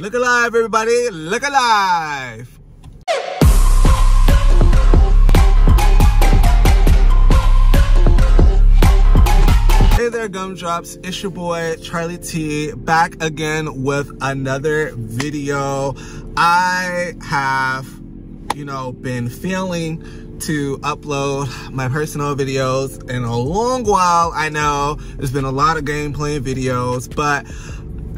Look alive, everybody. Look alive. Hey there, gumdrops. It's your boy, Charley Tii, back again with another video. I have, you know, been failing to upload my personal videos in a long while. I know there's been a lot of gameplay videos, but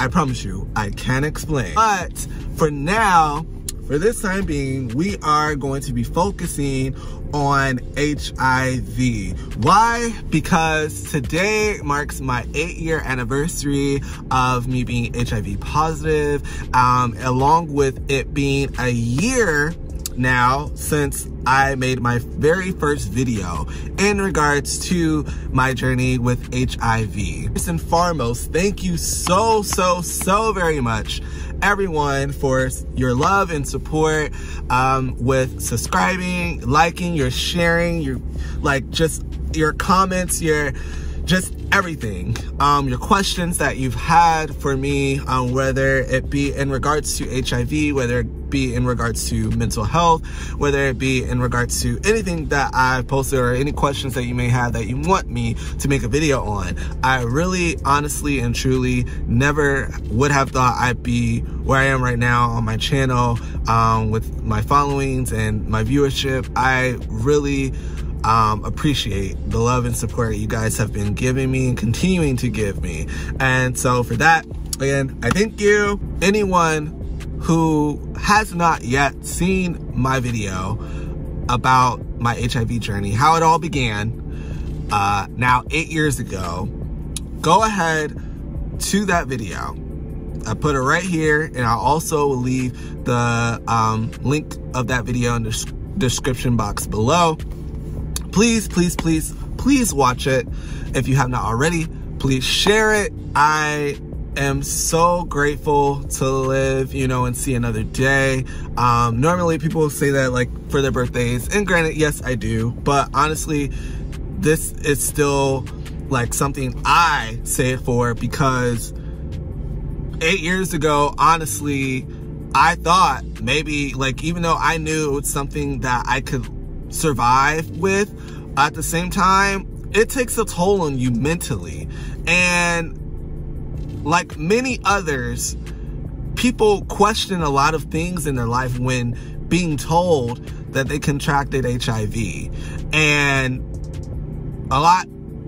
I promise you, I can explain. But for now, for this time being, we are going to be focusing on HIV. Why? Because today marks my eight year anniversary of me being HIV positive, um, along with it being a year now since I made my very first video in regards to my journey with HIV. First and foremost, thank you so, so, so very much everyone for your love and support um, with subscribing, liking, your sharing, your like just your comments, your just everything. Um, your questions that you've had for me, um, whether it be in regards to HIV, whether it be in regards to mental health, whether it be in regards to anything that I've posted or any questions that you may have that you want me to make a video on. I really, honestly, and truly never would have thought I'd be where I am right now on my channel um, with my followings and my viewership. I really um, appreciate the love and support you guys have been giving me and continuing to give me. And so for that, again, I thank you. Anyone who has not yet seen my video about my HIV journey, how it all began, uh, now eight years ago, go ahead to that video. I put it right here and I'll also leave the um, link of that video in the description box below please, please, please, please watch it. If you have not already, please share it. I am so grateful to live, you know, and see another day. Um, normally people say that like for their birthdays, and granted, yes, I do, but honestly, this is still like something I say it for because eight years ago, honestly, I thought maybe like, even though I knew it was something that I could survive with. At the same time, it takes a toll on you mentally. And like many others, people question a lot of things in their life when being told that they contracted HIV. And a lot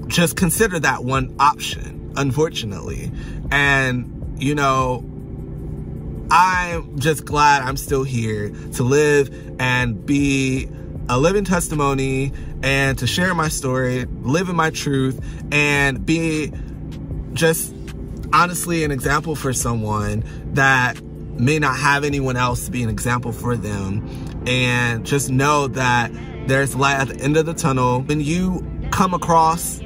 just consider that one option, unfortunately. And, you know, I'm just glad I'm still here to live and be a living testimony and to share my story, live in my truth, and be just honestly an example for someone that may not have anyone else to be an example for them. And just know that there's light at the end of the tunnel. When you come across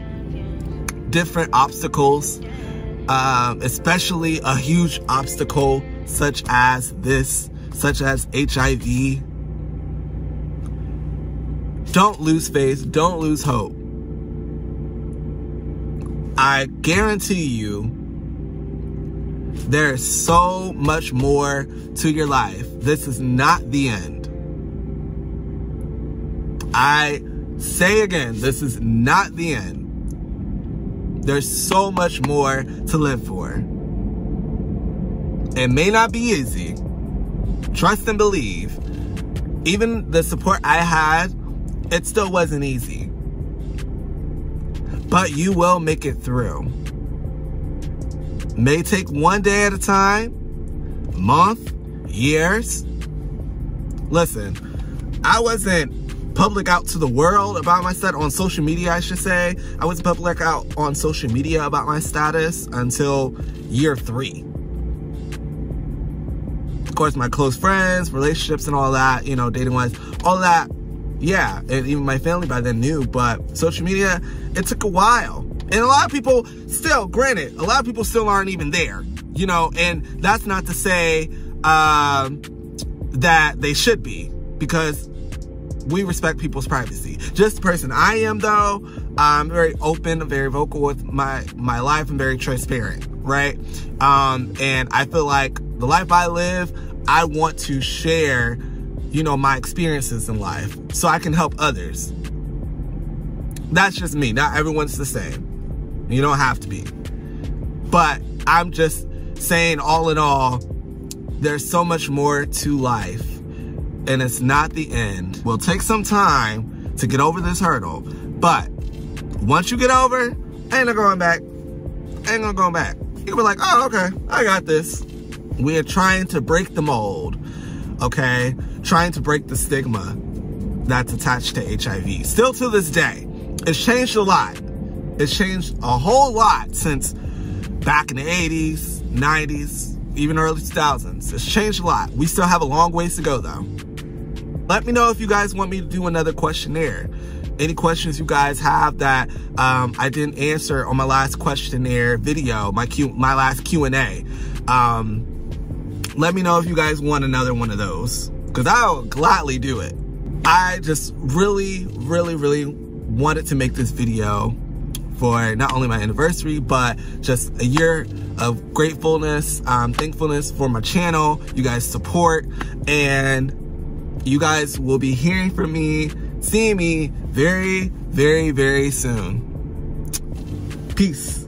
different obstacles, um, especially a huge obstacle such as this, such as HIV, don't lose faith. Don't lose hope. I guarantee you there is so much more to your life. This is not the end. I say again, this is not the end. There's so much more to live for. It may not be easy. Trust and believe. Even the support I had it still wasn't easy. But you will make it through. May take one day at a time, month, years. Listen, I wasn't public out to the world about my status on social media, I should say. I was public out on social media about my status until year three. Of course, my close friends, relationships and all that, you know, dating wise, all that yeah, and even my family by then knew, but social media, it took a while. And a lot of people still, granted, a lot of people still aren't even there, you know, and that's not to say um, that they should be, because we respect people's privacy. Just the person I am, though, I'm very open, very vocal with my my life, I'm very transparent, right? Um, and I feel like the life I live, I want to share, you know, my experiences in life so I can help others. That's just me. Not everyone's the same. You don't have to be. But I'm just saying, all in all, there's so much more to life and it's not the end. We'll take some time to get over this hurdle, but once you get over, ain't no going back. Ain't gonna go back. You'll be like, oh, okay, I got this. We are trying to break the mold, okay? Trying to break the stigma that's attached to HIV. Still to this day, it's changed a lot. It's changed a whole lot since back in the 80s, 90s, even early 2000s. It's changed a lot. We still have a long ways to go though. Let me know if you guys want me to do another questionnaire. Any questions you guys have that um, I didn't answer on my last questionnaire video, my Q, my last Q&A. Um, let me know if you guys want another one of those because I'll gladly do it. I just really, really, really wanted to make this video for not only my anniversary, but just a year of gratefulness, um, thankfulness for my channel, you guys support, and you guys will be hearing from me, seeing me very, very, very soon. Peace.